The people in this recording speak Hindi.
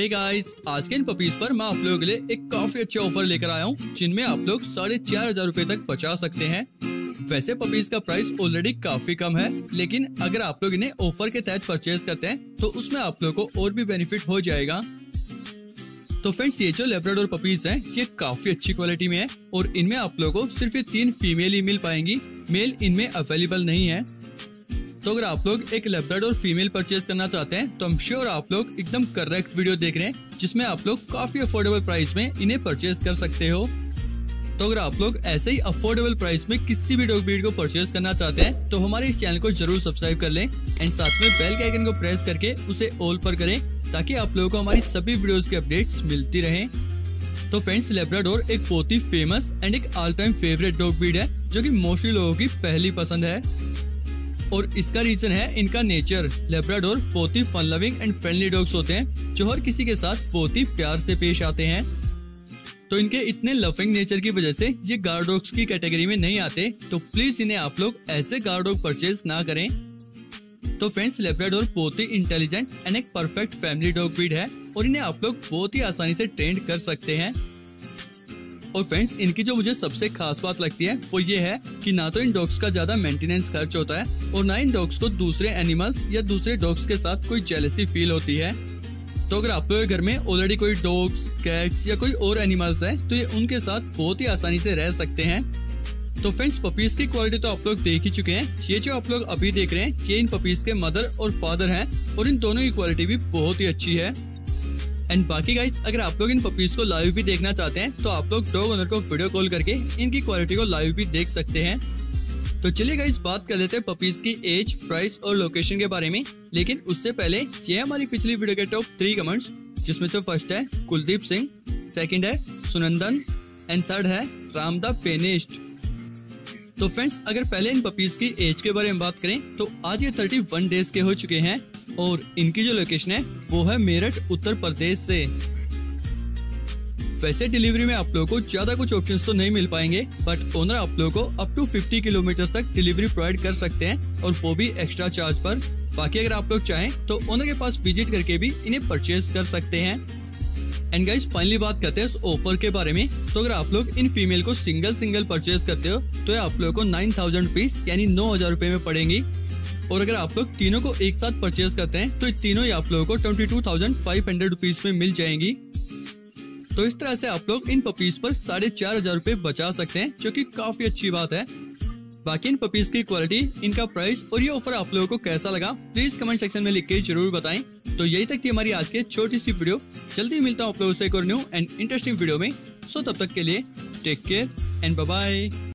हे गाइस आज के इन पपीज पर मैं आप लोगों के लिए एक काफ़ी अच्छे ऑफ़र लेकर आया हूँ, जिनमें आप लोग साढ़े चार हज़ार रूपए तक बचा सकते हैं। वैसे पपीज का प्राइस ऑलरेडी काफ़ी कम है, लेकिन अगर आप लोग इन्हें ऑफ़र के तहत परचेज करते हैं तो उसमें आप लोग को और भी बेनिफिट हो जाएगा। तो फ्रेंड्स ये जो लेब्राडोर पपीज हैं, ये काफ़ी अच्छी क्वालिटी में है, और इनमें आप लोगों को सिर्फ़ तीन फीमेल ही मिल पाएँगी। मेल इनमें अवेलेबल नहीं है। तो अगर आप लोग एक लेब्राडोर फीमेल परचेज करना चाहते हैं तो हम श्योर आप लोग एकदम करेक्ट वीडियो देख रहे हैं, जिसमें आप लोग काफ़ी अफोर्डेबल प्राइस में इन्हें परचेज कर सकते हो। तो अगर आप लोग ऐसे ही अफोर्डेबल प्राइस में किसी भी डॉग ब्रीड को परचेज करना चाहते हैं तो हमारे इस चैनल को ज़रूर सब्सक्राइब कर लें एंड साथ में बेल के आइकन को प्रेस करके उसे ऑल पर करें, ताकि आप लोगों को हमारी सभी वीडियोस की अपडेट्स मिलती रहें। तो फ्रेंड्स लेब्राडोर एक बहुत ही फ़ेमस एंड एक all time favourite dog breed है, जो कि मोस्टली लोगों की पहली पसंद है। और इसका रीजन है इनका नेचर लेब्राडोर बहुत ही fun loving and friendly dogs होते हैं, जो हर किसी के साथ बहुत ही प्यार से पेश आते हैं। तो इनके इतने लविंग नेचर की वजह से ये गार्ड डॉग्स की कैटेगरी में नहीं आते तो प्लीज़ इन्हें आप लोग ऐसे गार्ड डॉग परचेज ना करें। तो फ्रेंड्स लेब्राडोर बहुत ही इंटेलिजेंट एंड एक परफेक्ट फैमिली डॉग ब्रीड है, और इन्हें आप लोग बहुत ही आसानी से ट्रेंड कर सकते हैं। और फ्रेंड्स इनकी जो मुझे सबसे खास बात लगती है, वो ये है कि ना तो इन डॉग्स का ज़्यादा मेंटेनेंस खर्च होता है और ना इन डॉग्स को दूसरे एनिमल्स या दूसरे डॉग्स के साथ कोई जेलसी फील होती है। तो अगर आप लोगों घर में ऑलरेडी कोई डॉग्स कैट्स या कोई और एनिमल्स है तो ये उनके साथ बहुत ही आसानी से रह सकते हैं। तो फ्रेंड्स पपीज की क्वालिटी तो आप लोग देख ही चुके हैं। ये जो आप लोग अभी देख रहे हैं, ये इन पपीज के मदर और फादर हैं और इन दोनों की क्वालिटी भी बहुत ही अच्छी है। एंड बाकी गाइज़ अगर आप लोग इन पपीज को लाइव भी देखना चाहते हैं तो आप लोग डॉग ओनर को वीडियो कॉल करके इनकी क्वालिटी को लाइव भी देख सकते हैं। तो चलिए गाइज़ बात कर लेते हैं पपीज की एज प्राइस और लोकेशन के बारे में। लेकिन उससे पहले, ये हमारी पिछली वीडियो के टॉप थ्री कमेंट्स जिसमें से फ़र्स्ट है कुलदीप सिंह सेकंड है सुनंदन एंड थर्ड है रामदा पेनिस्ट। तो फ्रेंड्स अगर पहले इन पपीज की एज के बारे में बात करें तो आज ये थर्टी वन डेज़ के हो चुके हैं। और इनकी जो लोकेशन है, वो है मेरठ, उत्तर प्रदेश से। वैसे डिलीवरी में आप लोगों को ज़्यादा कुछ ऑप्शंस तो नहीं मिल पाएँगे बट ओनर आप लोगों को अप टू 50 किलोमीटर तक डिलीवरी प्रोवाइड कर सकते हैं और वो भी एक्स्ट्रा चार्ज पर। बाकी अगर आप लोग चाहें तो ओनर के पास विज़िट करके भी इन्हें परचेज कर सकते हैं। एंड गाइज़ फाइनली बात करते हैं उस ऑफ़र के बारे में। तो अगर आप लोग इन फीमेल को सिंगल सिंगल परचेज करते हो तो आप लोगों को नाइन थाउज़ेंड रुपीज़ यानी नौ हज़ार रूपए में पड़ेंगी। और अगर आप लोग तीनों को एक साथ परचेज करते हैं तो तीनों ही आप लोगों को twenty two thousand five hundred rupees में मिल जाएँगी। तो इस तरह से आप लोग इन पपीज पर साढ़े चार हज़ार रूपए बचा सकते हैं, जो कि काफ़ी अच्छी बात है। बाकी इन पपीज की क्वालिटी इनका प्राइस और ये ऑफ़र आप लोगों को कैसा लगा प्लीज़ कमेंट सेक्शन में लिख के ज़रूर बताएँ। तो यही तक थी हमारी आज की छोटी सी वीडियो जल्दी मिलता हूँ आप लोगों से एक और न्यू एंड इंटरेस्टिंग वीडियो में। सो तब तक के लिए टेक केयर एंड बाय